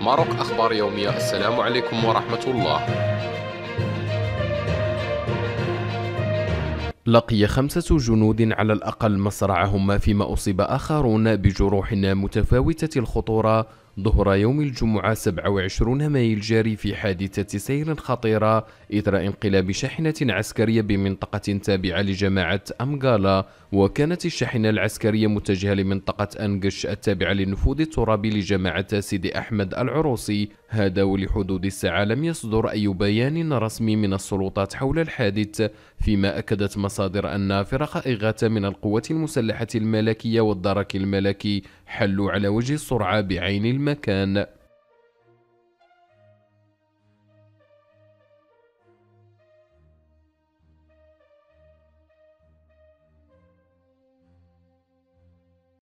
ماروك أخبار يومية. السلام عليكم ورحمة الله. لقي خمسة جنود على الأقل مصرعهم فيما أصيب آخرون بجروح متفاوتة الخطورة ظهر يوم الجمعة 27 مايو الجاري في حادثة سير خطيرة إثر انقلاب شاحنة عسكرية بمنطقة تابعة لجماعة أمغالا. وكانت الشاحنة العسكرية متجهة لمنطقة أنقش التابعة للنفوذ الترابي لجماعة سيدي أحمد العروسي. هذا ولحدود الساعة لم يصدر أي بيان رسمي من السلطات حول الحادث فيما أكدت مصادر أن فرق إغاثة من القوات المسلحة الملكية والدرك الملكي حلوا على وجه السرعة بعين المكان.